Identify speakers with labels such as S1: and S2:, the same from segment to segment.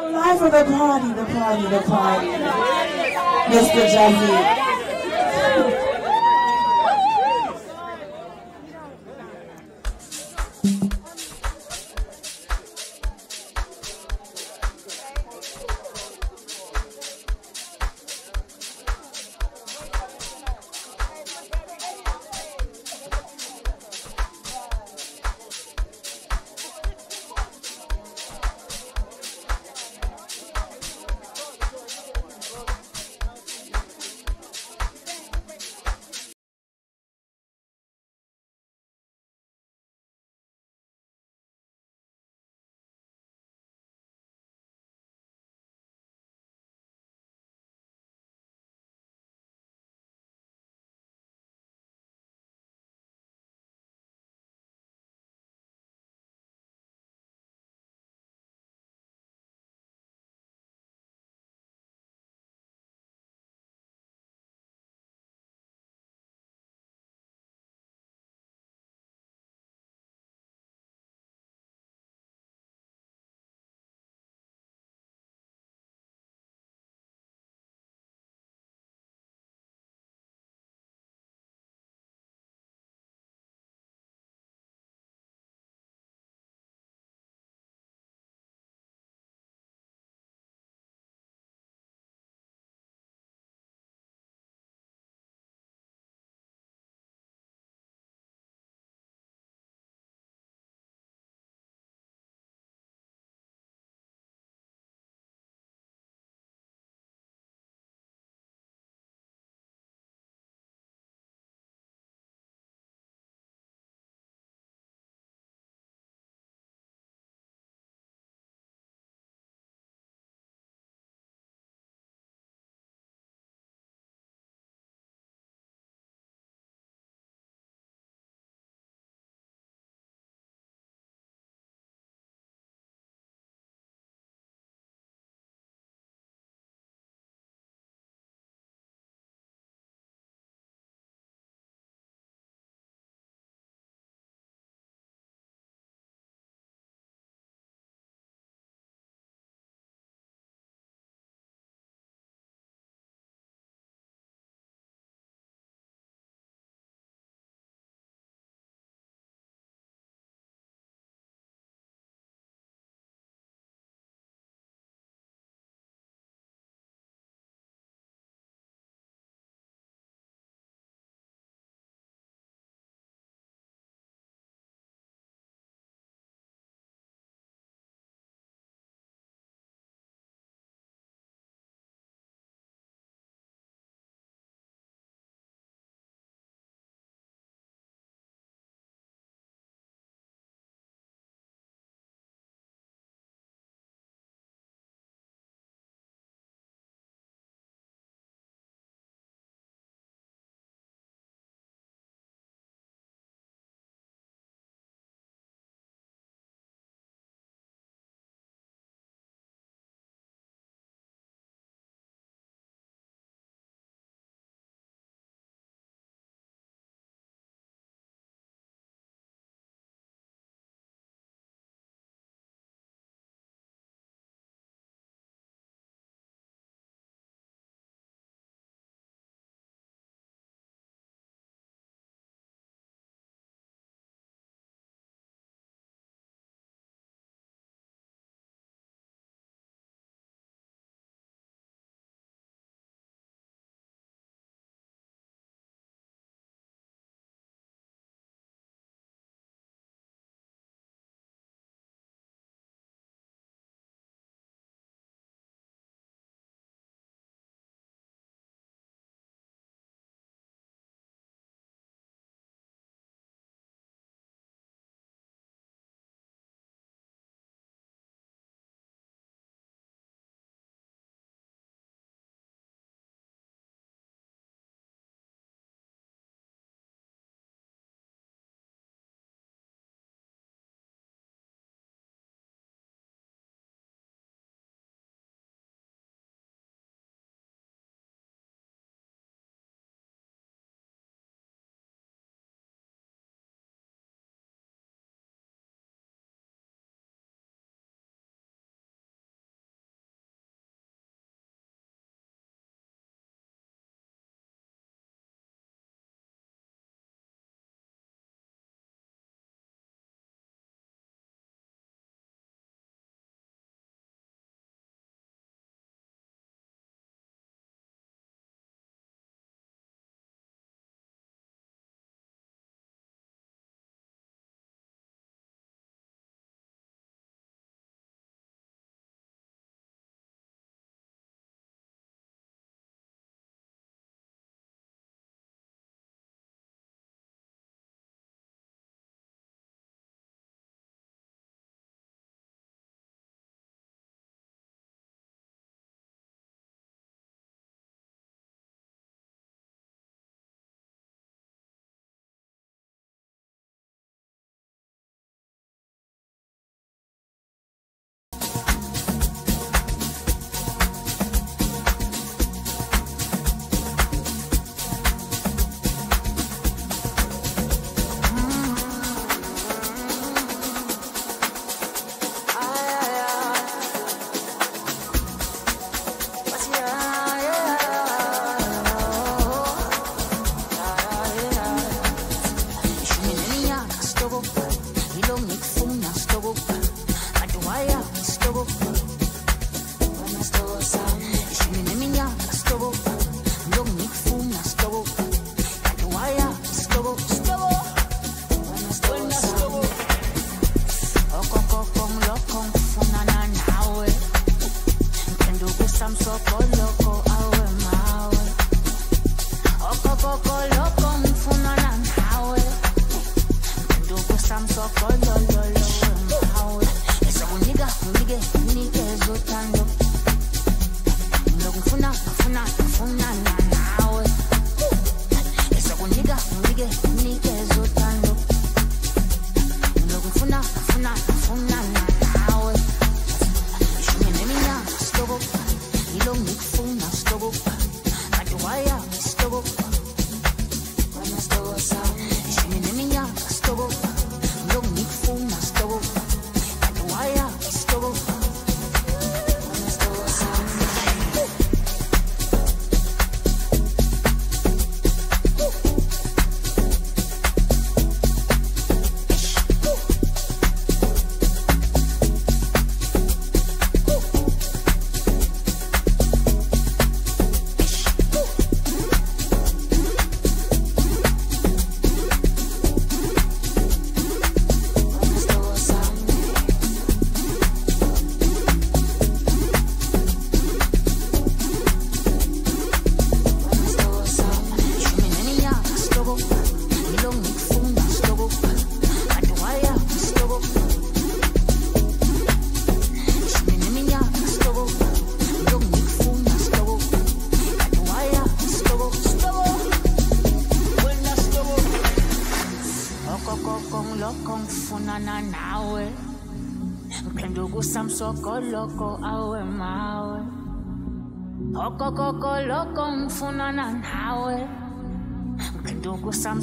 S1: Time of the party, the party, the party. Mr. Jazzy.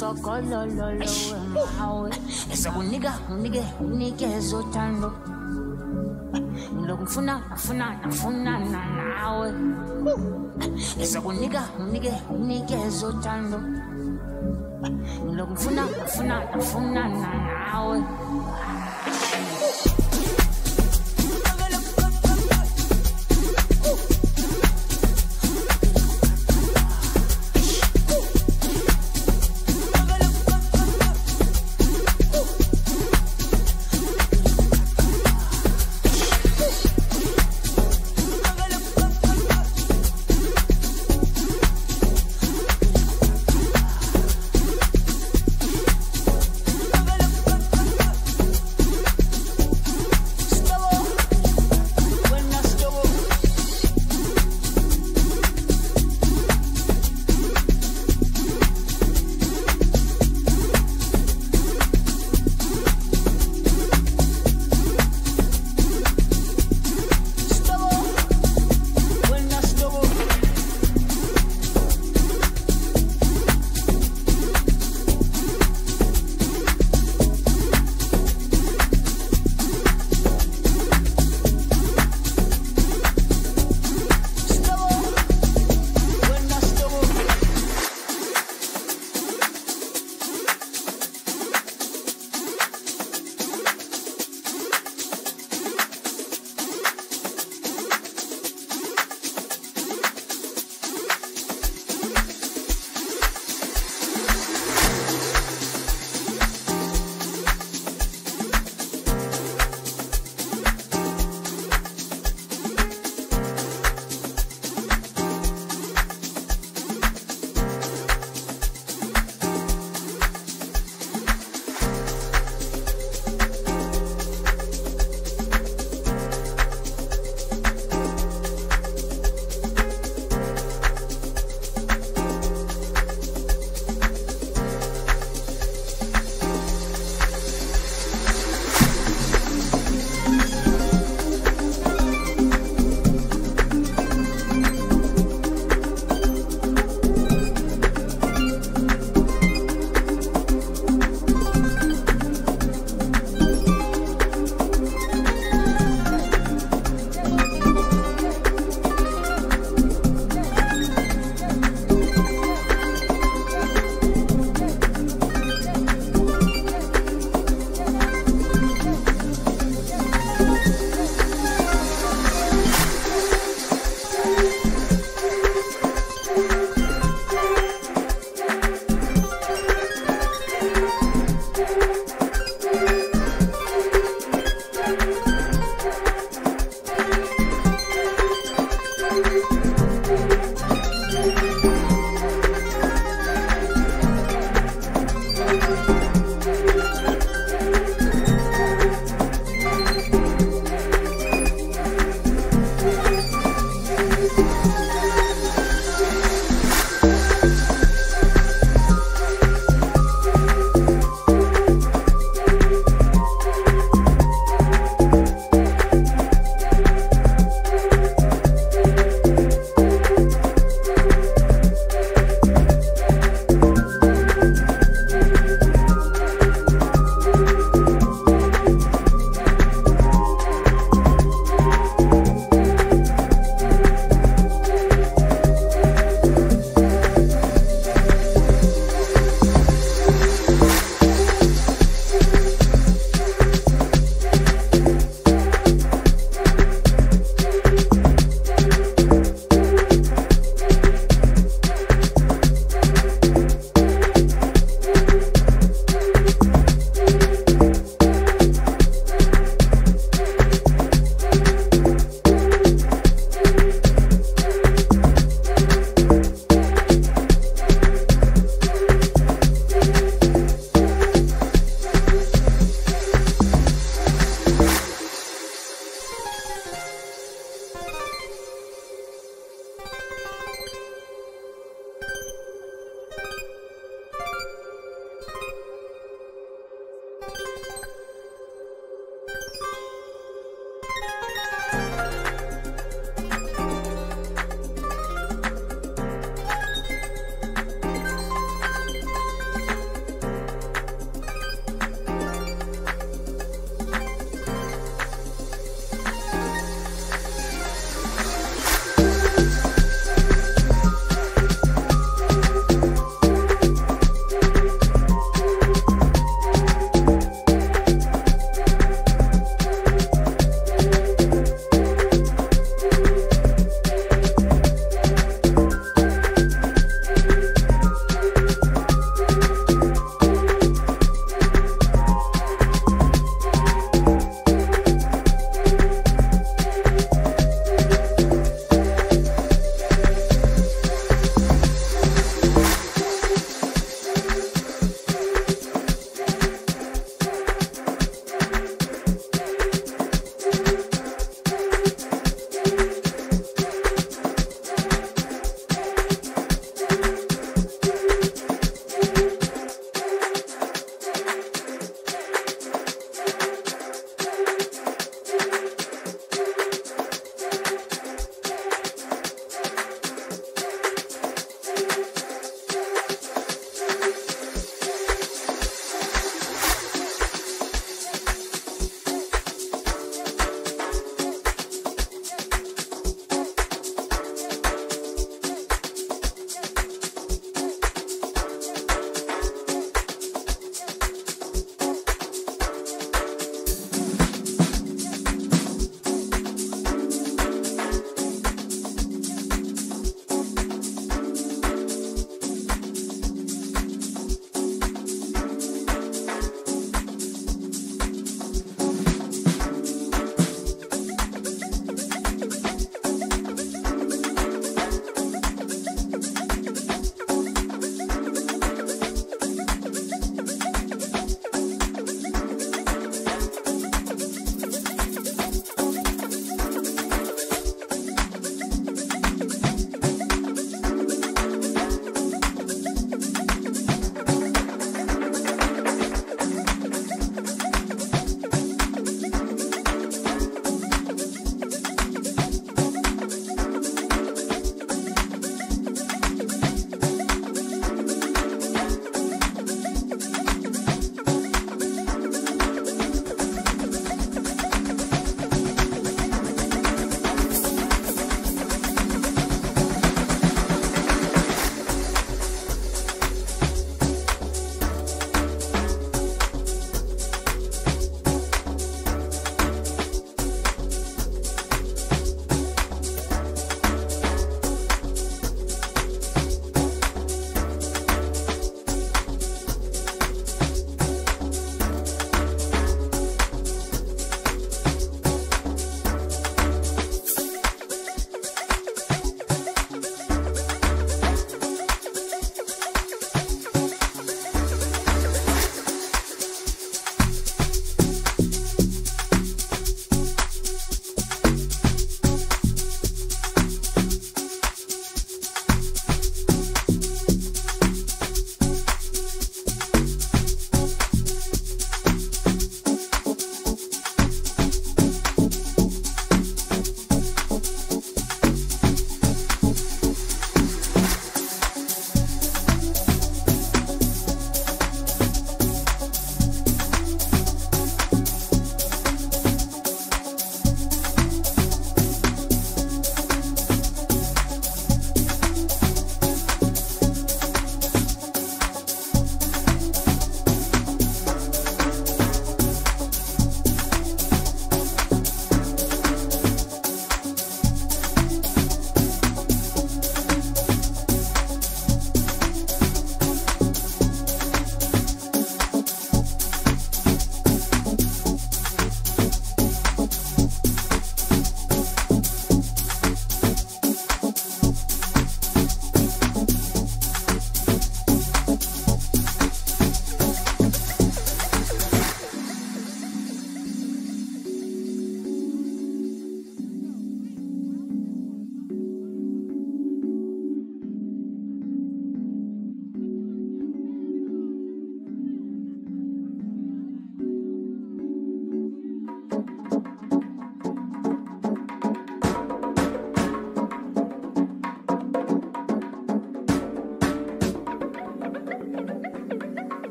S2: Samsokolololo mawe esakunika unike unikeze uthando lokufuna afuna afunana nawe. Esakunika unike unikeze uthando lokufuna afuna afunana nawe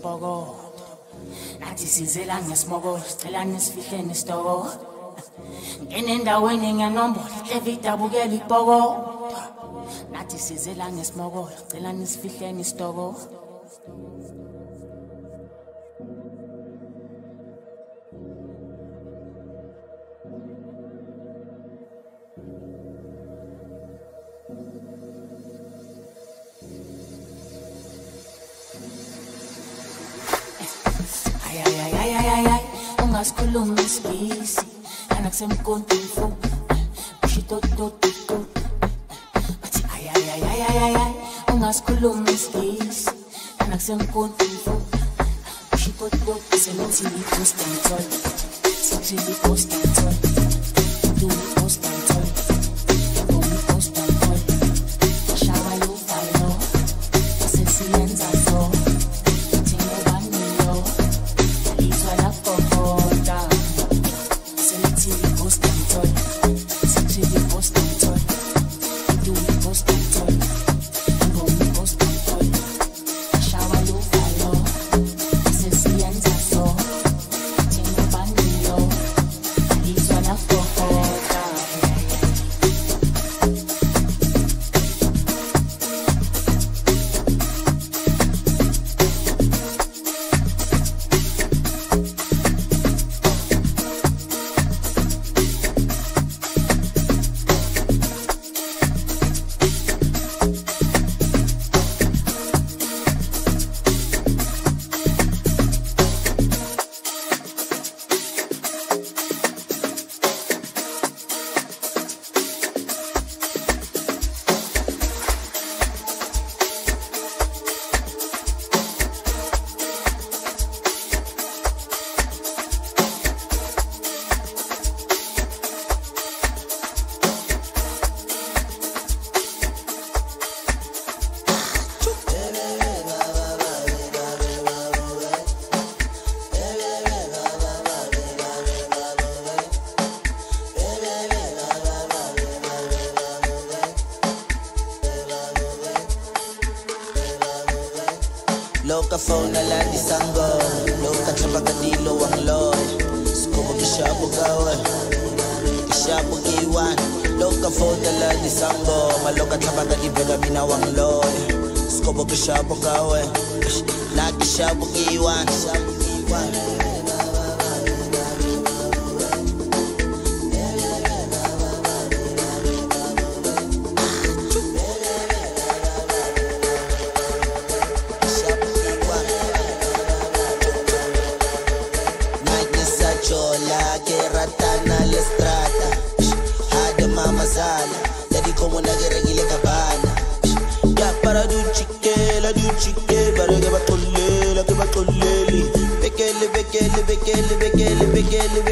S2: ibhoko nathi sizela ngesimoko sicela nisifihleni isitoko ngene endaweni ngiyanombola hleve idabukela ibhoko nathi sizela ngesimoko sicela nisifihleni isitoko ungasikhulumi isibisi anakusemkontini fo ushitototito bathi ayayayayayay ungasikhulumi isibisi anakusemkontini fo ushitototi semithi ipostantol sithi ipostantol du ipostantol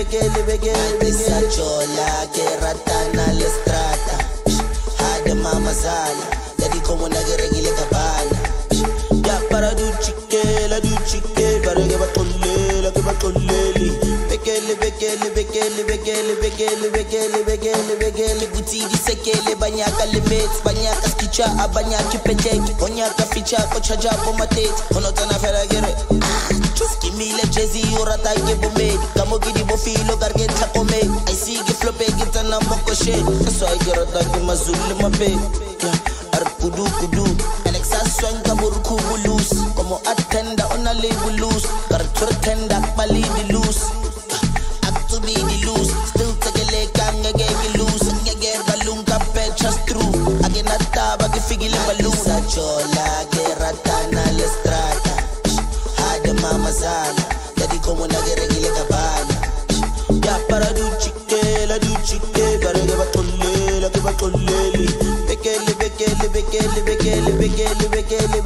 S3: bekele bekele Nagisa chola que ratana la strata. Hada mama sala Jadi como nageregile cabana Ya para du chique, la du chique Para que va tolle, la que va tolleli Bekele, bekele, bekele, bekele, bekele, bekele, bekele, bekele Kutigi sekele, banyaka limits Banyaka skicha, abanyaki pendeki Bonyaka ficha, kocha japo mateti Onotana fera gere Skimile jezi, urata ke bomedi Kamo gidi bo filo, garge tako medi I see ge flope, gita na moko shit That's why get rata ke mazuli mabe Arkudu kudu Alexa swanga burukubu loose. Como attenda ona label loose. Kartur tenda bali di loose. Act to be the loose. Still take a leg and get loose. Ngege balloon kape just true Age nata bagi figile balloon Sa chola ke ratana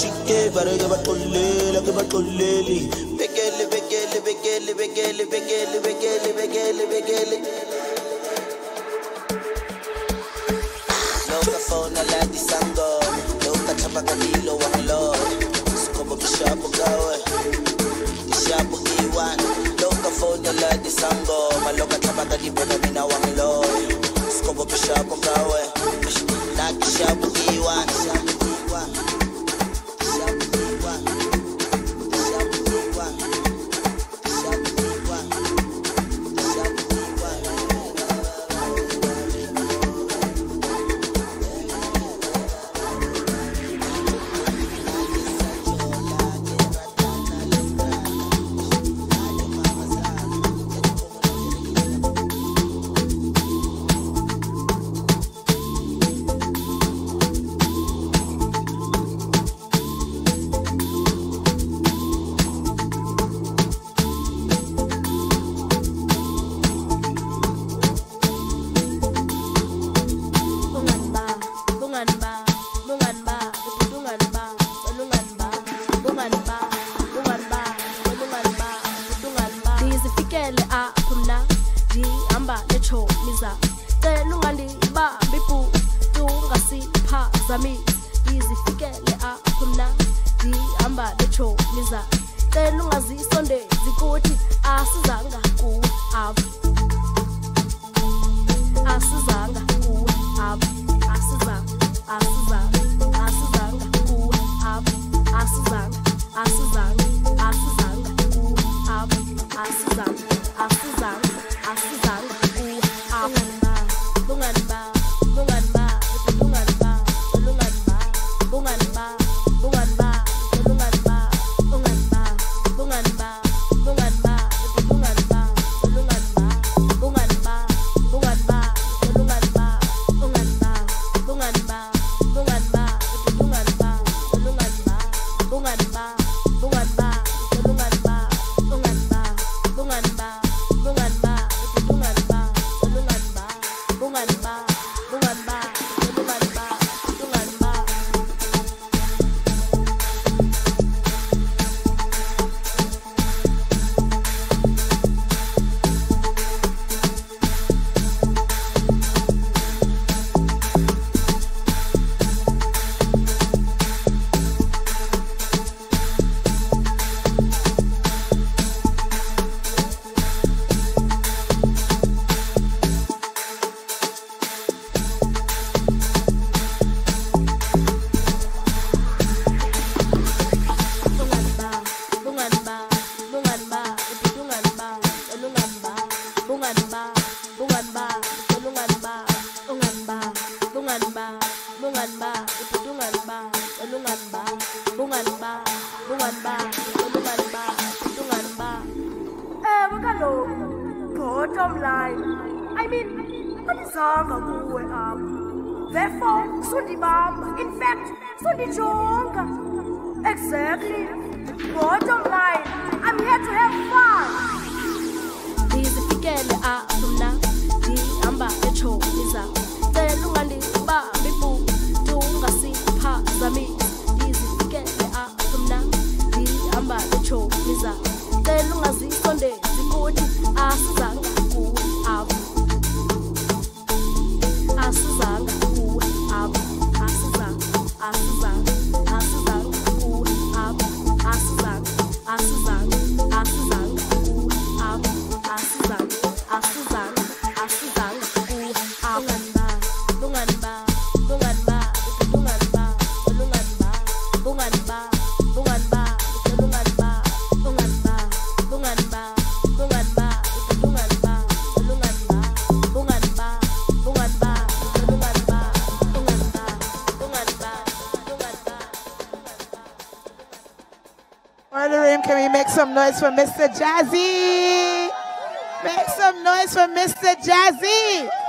S3: chike barege batolele
S4: ke batolele bekele bekele bekele bekele bekele bekele bekele bekele
S1: noise for Mr. Jazzy. Make some noise for Mr. Jazzy.